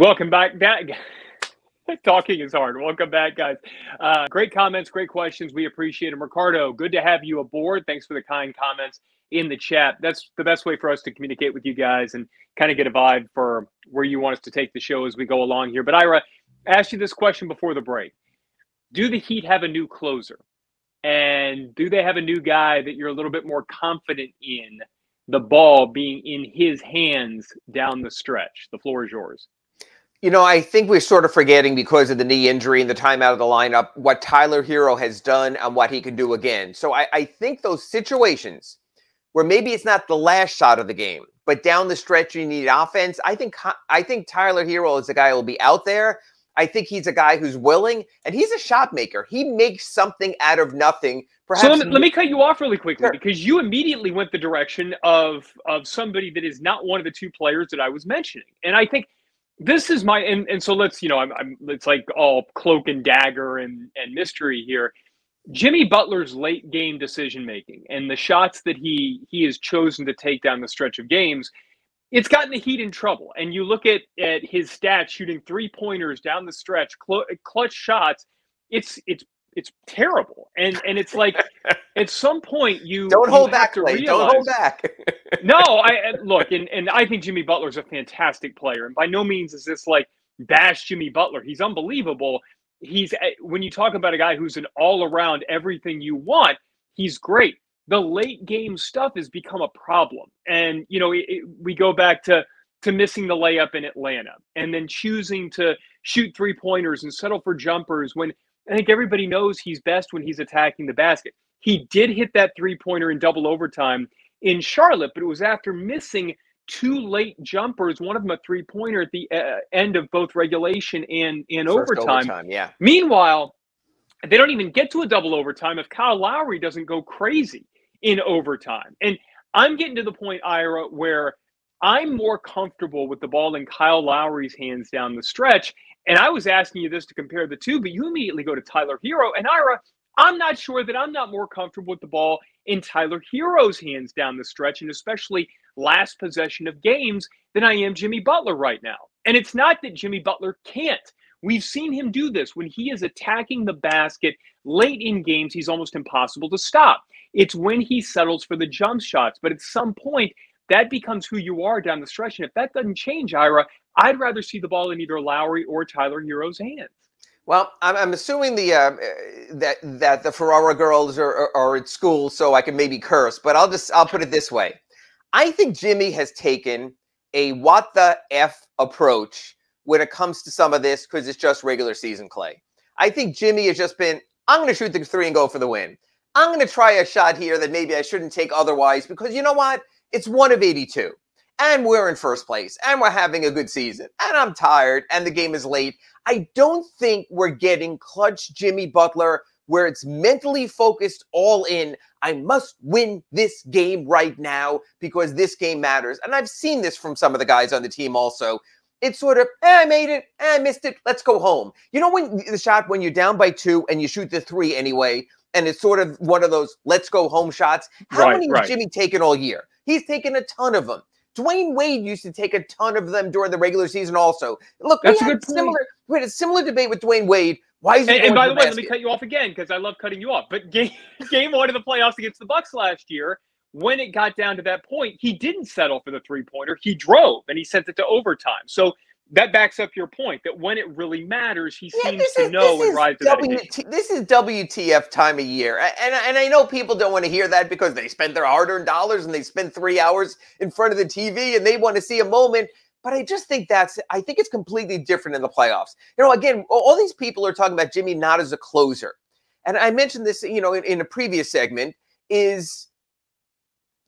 Welcome back. That talking is hard. Welcome back, guys. Uh, great comments, great questions. We appreciate them. Ricardo, good to have you aboard. Thanks for the kind comments in the chat. That's the best way for us to communicate with you guys and kind of get a vibe for where you want us to take the show as we go along here. But Ira, asked you this question before the break. Do the Heat have a new closer? And do they have a new guy that you're a little bit more confident in the ball being in his hands down the stretch? The floor is yours. You know, I think we're sort of forgetting because of the knee injury and the time out of the lineup what Tyler Herro has done and what he can do again. So I, I think those situations where maybe it's not the last shot of the game, but down the stretch you need offense. I think I think Tyler Herro is the guy who will be out there. I think he's a guy who's willing and he's a shot maker. He makes something out of nothing. Perhaps so let me, let me cut you off really quickly sure. because you immediately went the direction of of somebody that is not one of the two players that I was mentioning, and I think this is my and, and so let's you know I'm, I'm it's like all cloak and dagger and and mystery here. Jimmy butler's late game decision making and the shots that he he has chosen to take down the stretch of games it's gotten the heat in trouble. And you look at at his stats shooting three pointers down the stretch cl- clutch shots it's it's it's terrible. And and it's like at some point you don't you hold back. To Realize, don't hold back. no, I look and and I think Jimmy Butler's a fantastic player, and by no means is this like bash Jimmy Butler. He's unbelievable. He's eh, when you talk about a guy who's an all around everything you want, he's great. The late game stuff has become a problem, and you know it, it, we go back to to missing the layup in Atlanta, and then choosing to shoot three pointers and settle for jumpers when I think everybody knows he's best when he's attacking the basket. He did hit that three pointer in double overtime in Charlotte, but it was after missing two late jumpers, one of them a three pointer at the uh, end of both regulation and, and overtime. overtime. Yeah. Meanwhile, they don't even get to a double overtime if Kyle Lowry doesn't go crazy in overtime. And I'm getting to the point, Ira, where I'm more comfortable with the ball in Kyle Lowry's hands down the stretch. And I was asking you this to compare the two, but you immediately go to Tyler Herro. And Ira, I'm not sure that I'm not more comfortable with the ball in Tyler Herro's hands down the stretch, and especially last possession of games, than I am Jimmy Butler right now. And it's not that Jimmy Butler can't. We've seen him do this when he is attacking the basket late in games, he's almost impossible to stop. It's when he settles for the jump shots. But at some point, that becomes who you are down the stretch. And if that doesn't change, Ira, I'd rather see the ball in either Lowry or Tyler Herro's hands. Well, I'm, assuming the uh, that that the Ferraro girls are, are, are at school, so I can maybe curse. But I'll just I'll put it this way: I think Jimmy has taken a what the f approach when it comes to some of this because it's just regular season Clay. I think Jimmy has just been I'm going to shoot the three and go for the win. I'm going to try a shot here that maybe I shouldn't take otherwise because you know what? It's one of 82 and we're in first place and we're having a good season and I'm tired and the game is late. I don't think we're getting clutch Jimmy Butler where it's mentally focused all in. I must win this game right now because this game matters. And I've seen this from some of the guys on the team also. It's sort of, eh, I made it, eh, I missed it, let's go home. You know when the shot when you're down by two and you shoot the three anyway, and it's sort of one of those let's go home shots. How right, many right. Jimmy taken all year? He's taken a ton of them. Dwyane Wade used to take a ton of them during the regular season. Also, look, that's a good similar. We had a similar debate with Dwyane Wade. Why is he? And, and by the, way, let me cut you off again because I love cutting you off. But game game one of the playoffs against the Bucks last year, when it got down to that point, he didn't settle for the three pointer. He drove and he sent it to overtime. So that backs up your point that when it really matters, he yeah, seems to know and rise to w- that This is WTF time of year, and and I know people don't want to hear that because they spent their hard-earned dollars and they spend three hours in front of the TV and they want to see a moment. But I just think that's I think it's completely different in the playoffs. You know, again, all these people are talking about Jimmy not as a closer, and I mentioned this, you know, in, in a previous segment is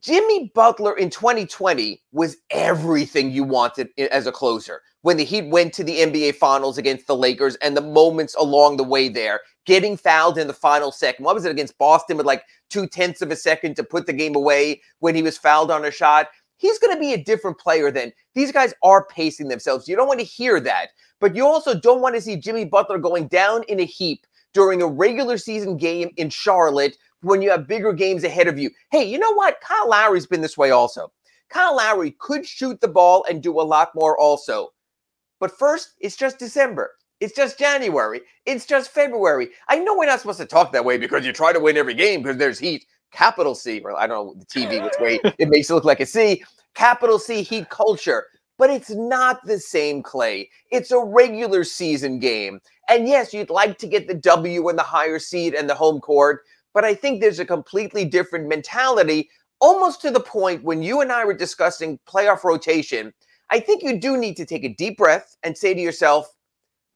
Jimmy Butler in 2020 was everything you wanted as a closer. When the Heat went to the NBA Finals against the Lakers and the moments along the way there, getting fouled in the final second. What was it against Boston with like two tenths of a second to put the game away when he was fouled on a shot? He's going to be a different player than these guys are pacing themselves. You don't want to hear that, but you also don't want to see Jimmy Butler going down in a heap during a regular season game in Charlotte when you have bigger games ahead of you. Hey, you know what? Kyle Lowry's been this way also. Kyle Lowry could shoot the ball and do a lot more also. But first, it's just December. It's just January. It's just February. I know we're not supposed to talk that way because you try to win every game because there's heat. Capital C, or I don't know the TV, which way it makes it look like a C. Capital C heat culture. But it's not the same, Clay. It's a regular season game. And yes, you'd like to get the W and the higher seed and the home court, but I think there's a completely different mentality, almost to the point when you and I were discussing playoff rotation. I think you do need to take a deep breath and say to yourself,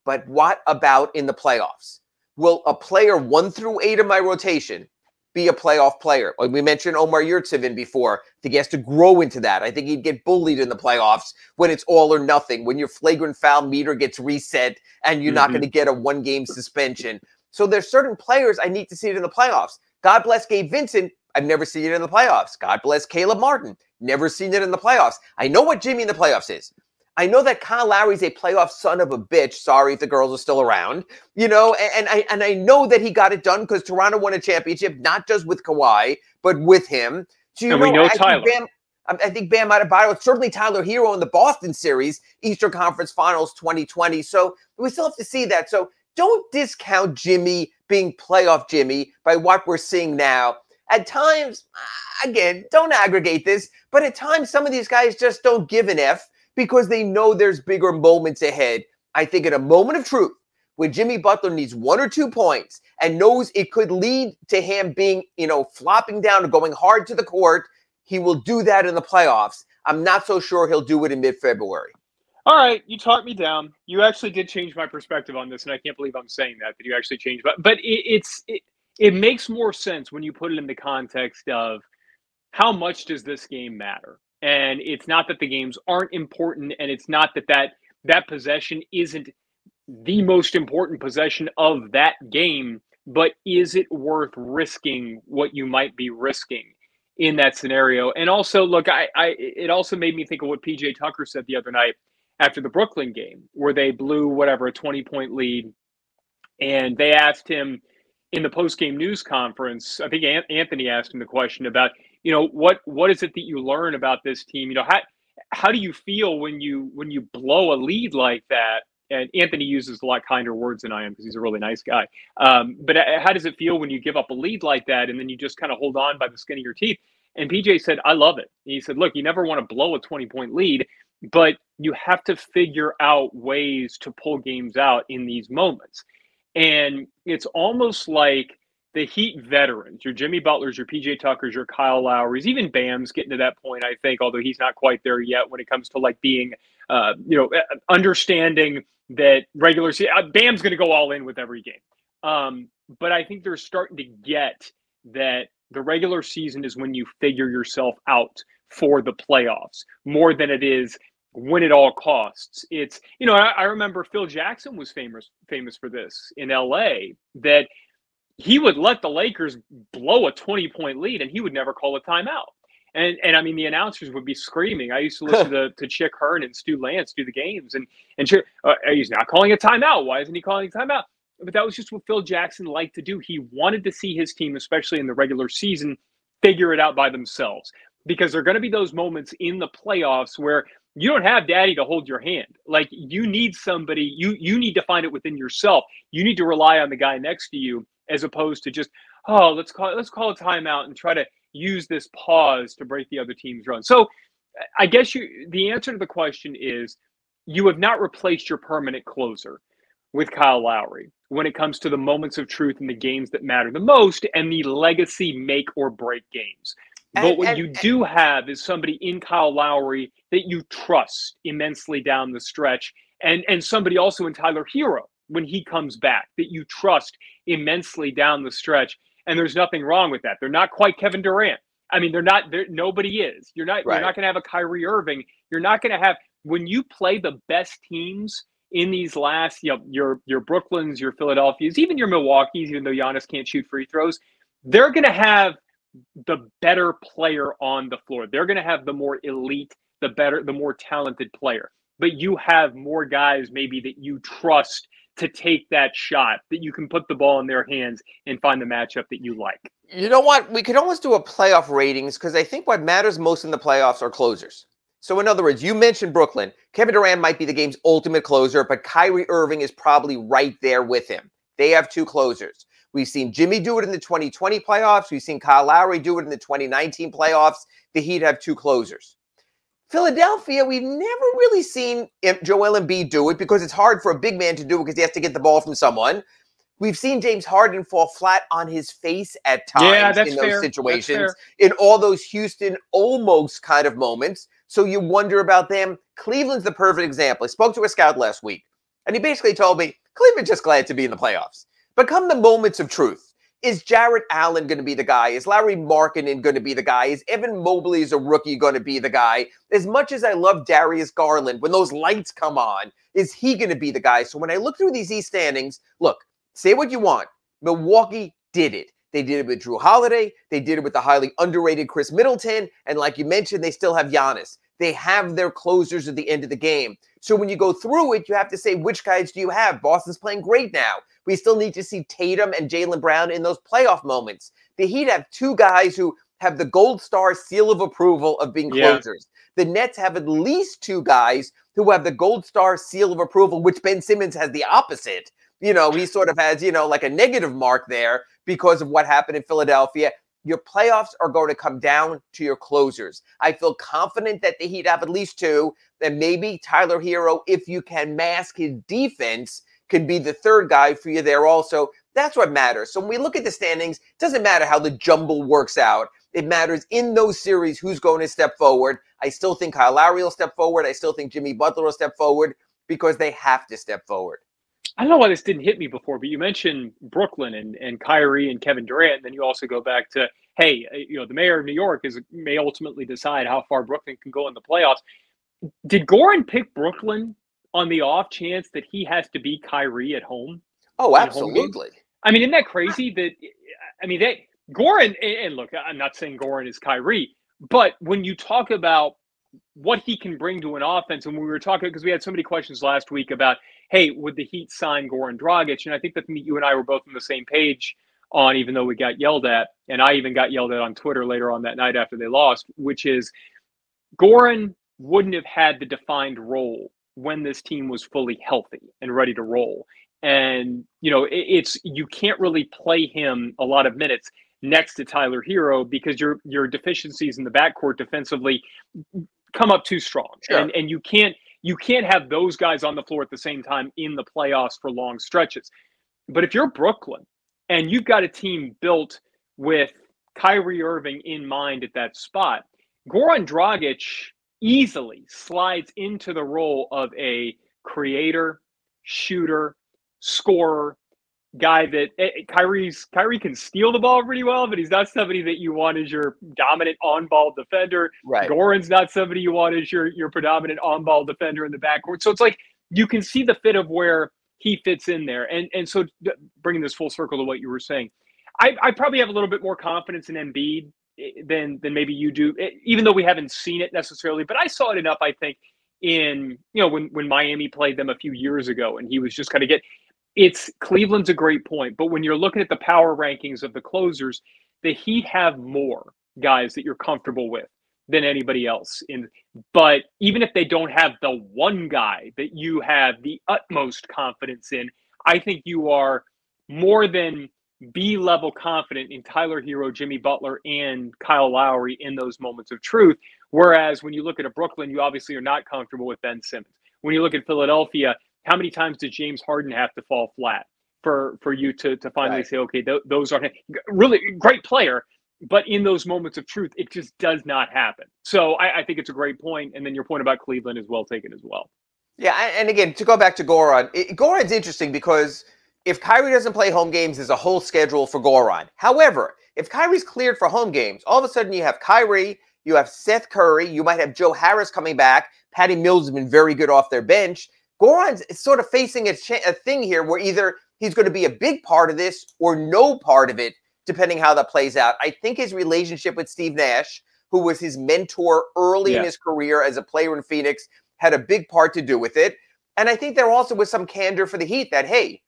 but what about in the playoffs? Will a player one through eight of my rotation be a playoff player? Like we mentioned Omer Yurtseven before. I think he has to grow into that. I think he'd get bullied in the playoffs when it's all or nothing, when your flagrant foul meter gets reset and you're mm-hmm. not going to get a one game suspension. So there's certain players I need to see it in the playoffs. God bless Gabe Vincent. I've never seen it in the playoffs. God bless Caleb Martin. Never seen it in the playoffs. I know what Jimmy in the playoffs is. I know that Kyle Lowry's a playoff son of a bitch. Sorry if the girls are still around, you know, and, and I and I know that he got it done because Toronto won a championship, not just with Kawhi, but with him. So, you and know, we know I Tyler. Think Bam, I think Bam Adebayo, certainly Tyler Herro in the Boston series, Eastern Conference Finals 2020. So we still have to see that. So don't discount Jimmy being playoff Jimmy by what we're seeing now. At times, uh, again, don't aggregate this, but at times some of these guys just don't give an F because they know there's bigger moments ahead. I think in a moment of truth, when Jimmy Butler needs one or two points and knows it could lead to him being, you know, flopping down or going hard to the court, he will do that in the playoffs. I'm not so sure he'll do it in mid February. All right, you talked me down. You actually did change my perspective on this, and I can't believe I'm saying that. That you actually changed, but but it, it's it, it makes more sense when you put it in the context of how much does this game matter? And it's not that the games aren't important, and it's not that that that possession isn't the most important possession of that game, but is it worth risking what you might be risking in that scenario? And also, look, I, I it also made me think of what PJ Tucker said the other night after the Brooklyn game, where they blew whatever a 20 point lead, and they asked him in the post game news conference. I think Anthony asked him the question about you know what what is it that you learn about this team? You know how how do you feel when you when you blow a lead like that? And anthony uses a lot kinder words than i am because he's a really nice guy. Um, but uh, how does it feel when you give up a lead like that and then you just kind of hold on by the skin of your teeth? And pj said i love it. He said look you never want to blow a 20 point lead but you have to figure out ways to pull games out in these moments and it's almost like the Heat veterans, your Jimmy Butlers, your PJ Tuckers, your Kyle Lowry's, even Bam's getting to that point, I think, although he's not quite there yet when it comes to like being, uh, you know, understanding that regular season, uh, Bam's going to go all in with every game. Um, but I think they're starting to get that the regular season is when you figure yourself out for the playoffs more than it is win at all costs. It's you know I, I, remember Phil Jackson was famous famous for this in L.A. that he would let the Lakers blow a 20 point lead and he would never call a timeout. And and I mean the announcers would be screaming. I used to listen to, to Chick Hearn and Stu Lantz do the games and and Chick, uh, he's not calling a timeout. Why isn't he calling a timeout? But that was just what Phil Jackson liked to do. He wanted to see his team, especially in the regular season, figure it out by themselves because there are going to be those moments in the playoffs where you don't have daddy to hold your hand like you need somebody you you need to find it within yourself you need to rely on the guy next to you as opposed to just oh let's call let's call a timeout and try to use this pause to break the other team's run. So I guess you the answer to the question is you have not replaced your permanent closer with Kyle Lowry when it comes to the moments of truth in the games that matter the most and the legacy make or break games. And, but what and, you do have is somebody in Kyle Lowry that you trust immensely down the stretch, and and somebody also in Tyler Herro when he comes back that you trust immensely down the stretch. And there's nothing wrong with that. They're not quite Kevin Durant. I mean, they're not. They're, nobody is. You're not. Right. You're not going to have a Kyrie Irving. You're not going to have when you play the best teams in these last. You know, your your Brooklyns, your Philadelphias, even your Milwaukee's. Even though Giannis can't shoot free throws, they're going to have the better player on the floor. They're going to have the more elite, the better, the more talented player. But you have more guys maybe that you trust to take that shot that you can put the ball in their hands and find the matchup that you like. You know what? We could almost do a playoff ratings because I think what matters most in the playoffs are closers. So, in other words, you mentioned Brooklyn. Kevin Durant might be the game's ultimate closer, but Kyrie Irving is probably right there with him. They have two closers. We've seen Jimmy do it in the 2020 playoffs. We've seen Kyle Lowry do it in the 2019 playoffs. The Heat have two closers. Philadelphia, we've never really seen Joel Embiid do it because it's hard for a big man to do it because he has to get the ball from someone. We've seen James Harden fall flat on his face at times yeah, in those fair. situations, in all those Houston almost kind of moments. So you wonder about them. Cleveland's the perfect example. I spoke to a scout last week, and he basically told me Cleveland's just glad to be in the playoffs. But come the moments of truth, is Jarrett Allen going to be the guy? Is Lauri Markkanen going to be the guy? Is Evan Mobley as a rookie going to be the guy? As much as I love Darius Garland, when those lights come on, is he going to be the guy? So when I look through these East standings, look, say what you want. Milwaukee did it. They did it with Jrue Holiday. They did it with the highly underrated Khris Middleton. And like you mentioned, they still have Giannis. They have their closers at the end of the game. So when you go through it, you have to say, which guys do you have? Boston's playing great now. We still need to see Tatum and Jaylen Brown in those playoff moments. The Heat have two guys who have the gold star seal of approval of being closers. Yeah. The Nets have at least two guys who have the gold star seal of approval, which Ben Simmons has the opposite. You know, he sort of has, you know, like a negative mark there because of what happened in Philadelphia. Your playoffs are going to come down to your closers. I feel confident that the Heat have at least two, and maybe Tyler Herro, if you can mask his defense, can be the third guy for you there also. That's what matters. So when we look at the standings, it doesn't matter how the jumble works out. It matters in those series who's going to step forward. I still think Kyle Lowry will step forward. I still think Jimmy Butler will step forward because they have to step forward. I don't know why this didn't hit me before, but you mentioned Brooklyn and, and Kyrie and Kevin Durant. And then you also go back to, hey, uh, you know, the mayor of New York is may ultimately decide how far Brooklyn can go in the playoffs. Did Goran pick Brooklyn on the off chance that he has to be Kyrie at home? Oh, absolutely. Home I mean, isn't that crazy? That I mean, that Goran and look, I'm not saying Goran is Kyrie, but when you talk about what he can bring to an offense, and we were talking because we had so many questions last week about hey, would the Heat sign Goran Dragic? And I think that you and I were both on the same page on, even though we got yelled at, and I even got yelled at on Twitter later on that night after they lost, which is Goran wouldn't have had the defined role when this team was fully healthy and ready to roll. And you know, it, it's you can't really play him a lot of minutes next to Tyler Herro because your your deficiencies in the backcourt defensively come up too strong, sure. and and you can't you can't have those guys on the floor at the same time in the playoffs for long stretches. But if you're Brooklyn and you've got a team built with Kyrie Irving in mind at that spot, Goran Dragic easily slides into the role of a creator, shooter, scorer, guy that eh, eh, Kyrie's Kyrie can steal the ball pretty well, but he's not somebody that you want as your dominant on-ball defender. Right. Goran's not somebody you want as your your predominant on-ball defender in the backcourt. So it's like you can see the fit of where he fits in there. And and so bringing this full circle to what you were saying, I, I probably have a little bit more confidence in Embiid Eh, than than maybe you do, eh, even though we haven't seen it necessarily. But I saw it enough, I think, in you know when when Miami played them a few years ago, and he was just kind of get it's Cleveland's a great point, but when you're looking at the power rankings of the closers, the Heat have more guys that you're comfortable with than anybody else. In but even if they don't have the one guy that you have the utmost confidence in, I think you are more than B level confident in Tyler Herro, Jimmy Butler, and Kyle Lowry in those moments of truth. Whereas when you look at a Brooklyn, you obviously are not comfortable with Ben Simmons. When you look at Philadelphia, how many times did James Harden have to fall flat for for you to to finally right. say, okay, th- those are really great player, but in those moments of truth, it just does not happen. So I, I think it's a great point, and then your point about Cleveland is well taken as well. Yeah, and again, to go back to Goran, it, Goran's interesting because if Kyrie doesn't play home games, there's a whole schedule for Goran. However, if Kyrie's cleared for home games, all of a sudden you have Kyrie, you have Seth Curry, you might have Joe Harris coming back. Patty Mills has been very good off their bench. Goran's sort of facing a, a thing here where either he's going to be a big part of this or no part of it, depending how that plays out. I think his relationship with Steve Nash, who was his mentor early yeah. in his career as a player in Phoenix, had a big part to do with it. And I think there also was some candor for the Heat that, hey,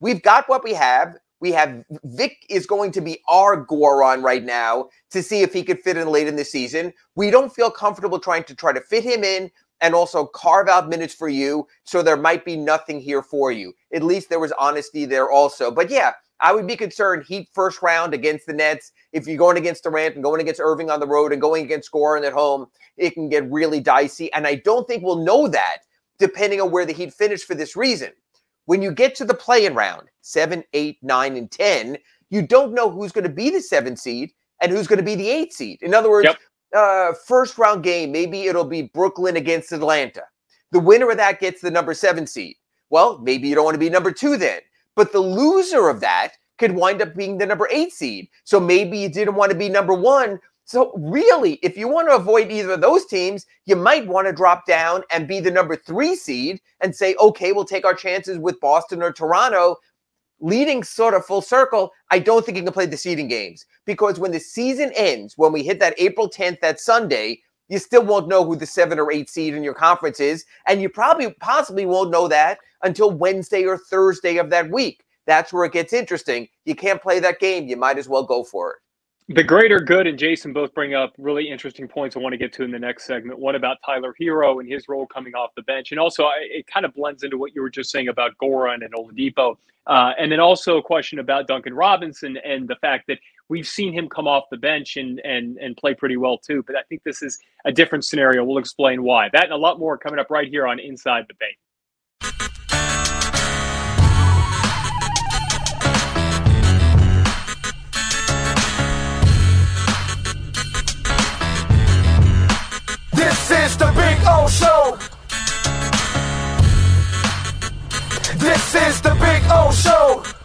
we've got what we have. We have Vic is going to be our Goran right now to see if he could fit in late in the season. We don't feel comfortable trying to try to fit him in and also carve out minutes for you. So there might be nothing here for you. At least there was honesty there also. But yeah, I would be concerned Heat first round against the Nets. If you're going against Durant and going against Irving on the road and going against Goran at home, it can get really dicey. And I don't think we'll know that depending on where the Heat finish for this reason. When you get to the play-in round, seven, eight, nine, and 10, you don't know who's going to be the seven seed and who's going to be the eight seed. In other words, yep. uh, first round game, maybe it'll be Brooklyn against Atlanta. The winner of that gets the number seven seed. Well, maybe you don't want to be number two then. But the loser of that could wind up being the number eight seed. So maybe you didn't want to be number one, so, really, if you want to avoid either of those teams, you might want to drop down and be the number three seed and say, okay, we'll take our chances with Boston or Toronto. Leading sort of full circle, I don't think you can play the seeding games because when the season ends, when we hit that April 10th, that Sunday, you still won't know who the seven or eight seed in your conference is. And you probably possibly won't know that until Wednesday or Thursday of that week. That's where it gets interesting. You can't play that game. You might as well go for it. The greater good and Jason both bring up really interesting points I want to get to in the next segment. One about Tyler Herro and his role coming off the bench. And also, it kind of blends into what you were just saying about Goran and Oladipo. Uh, and then also a question about Duncan Robinson and the fact that we've seen him come off the bench and, and, and play pretty well too. But I think this is a different scenario. We'll explain why. That and a lot more coming up right here on Inside the Paint. is the Big O Show. This is the Big O Show.